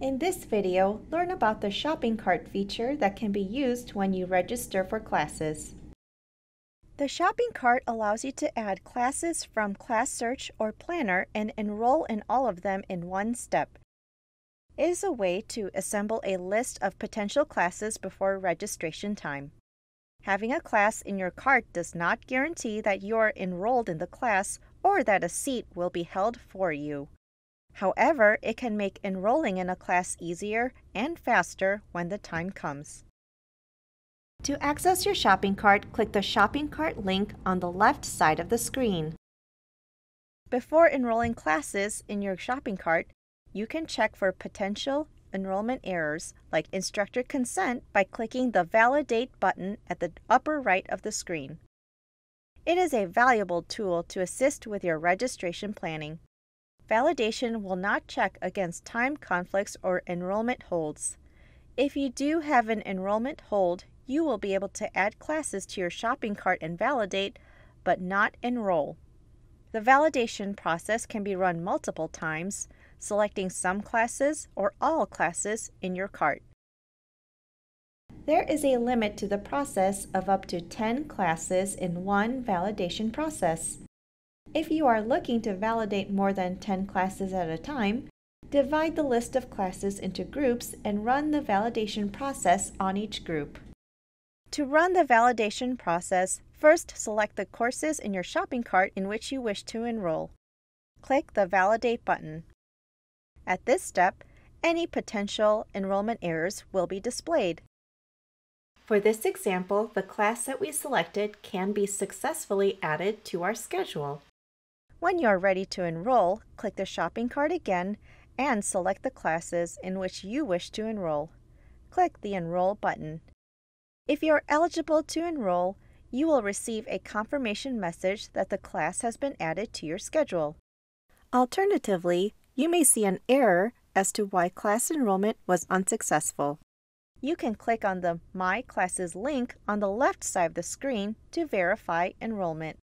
In this video, learn about the shopping cart feature that can be used when you register for classes. The shopping cart allows you to add classes from Class Search or Planner and enroll in all of them in one step. It is a way to assemble a list of potential classes before registration time. Having a class in your cart does not guarantee that you are enrolled in the class or that a seat will be held for you. However, it can make enrolling in a class easier and faster when the time comes. To access your shopping cart, click the shopping cart link on the left side of the screen. Before enrolling classes in your shopping cart, you can check for potential enrollment errors like instructor consent by clicking the Validate button at the upper right of the screen. It is a valuable tool to assist with your registration planning. Validation will not check against time conflicts or enrollment holds. If you do have an enrollment hold, you will be able to add classes to your shopping cart and validate, but not enroll. The validation process can be run multiple times, selecting some classes or all classes in your cart. There is a limit to the process of up to 10 classes in one validation process. If you are looking to validate more than 10 classes at a time, divide the list of classes into groups and run the validation process on each group. To run the validation process, first select the courses in your shopping cart in which you wish to enroll. Click the Validate button. At this step, any potential enrollment errors will be displayed. For this example, the class that we selected can be successfully added to our schedule. When you are ready to enroll, click the shopping cart again and select the classes in which you wish to enroll. Click the Enroll button. If you are eligible to enroll, you will receive a confirmation message that the class has been added to your schedule. Alternatively, you may see an error as to why class enrollment was unsuccessful. You can click on the My Classes link on the left side of the screen to verify enrollment.